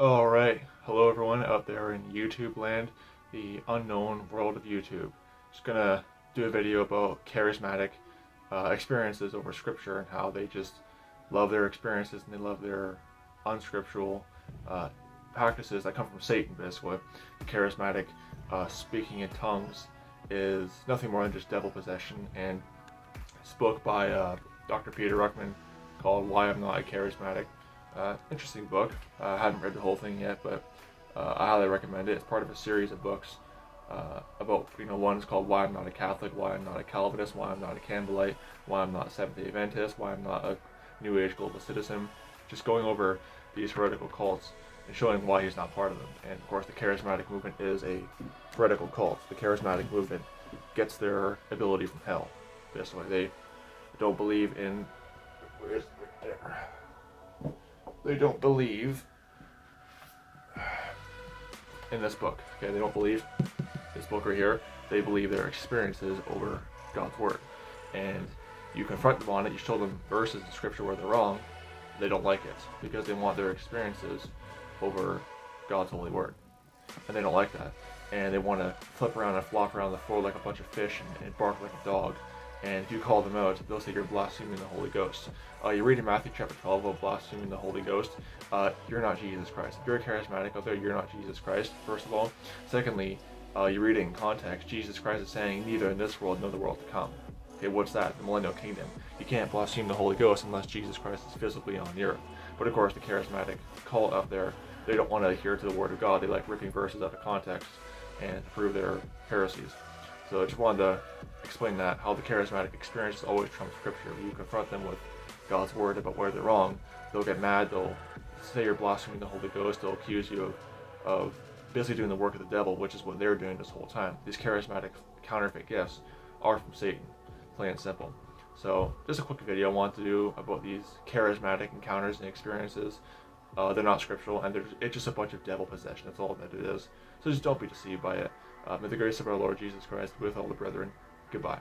All right, hello everyone out there in YouTube land, the unknown world of YouTube. Just gonna do a video about charismatic uh, experiences over scripture and how they just love their experiences and they love their unscriptural uh, practices that come from Satan, basically. Charismatic uh, speaking in tongues is nothing more than just devil possession and spoke by uh, Dr. Peter Ruckman called Why I'm Not a Charismatic. Uh, interesting book. I haven't read the whole thing yet, but uh, I highly recommend it. It's part of a series of books uh, about, you know, one is called Why I'm Not a Catholic, Why I'm Not a Calvinist, Why I'm Not a Campbellite, Why I'm Not a Seventh-day Adventist, Why I'm Not a New Age Global Citizen. Just going over these heretical cults and showing why he's not part of them. And of course, the charismatic movement is a heretical cult. The charismatic movement gets their ability from hell. Basically, they don't believe in. They don't believe in this book. Okay, they don't believe this book right here. They believe their experiences over God's word. And you confront them on it, you show them verses in scripture where they're wrong, they don't like it because they want their experiences over God's holy word. And they don't like that. And they want to flip around and flop around the floor like a bunch of fish and, and bark like a dog and if you call them out, they'll say you're blaspheming the Holy Ghost. Uh, you read in Matthew chapter 12 about blaspheming the Holy Ghost, uh, you're not Jesus Christ. If you're a charismatic out there, you're not Jesus Christ, first of all. Secondly, uh, you read it in context. Jesus Christ is saying, neither in this world nor the world to come. Okay, what's that? The millennial kingdom. You can't blaspheme the Holy Ghost unless Jesus Christ is physically on the earth. But of course, the charismatic cult out there, they don't want to adhere to the Word of God. They like ripping verses out of context and prove their heresies. So I just wanted to explain that, how the charismatic experience always trumps scripture. You confront them with God's word about where they're wrong, they'll get mad, they'll say you're blaspheming the Holy Ghost, they'll accuse you of, of basically doing the work of the devil, which is what they're doing this whole time. These charismatic counterfeit gifts are from Satan, plain and simple. So just a quick video I want to do about these charismatic encounters and experiences. Uh, they're not scriptural, and it's just a bunch of devil possession. That's all that it is. So just don't be deceived by it. Uh, may the grace of our Lord Jesus Christ with all the brethren. Goodbye.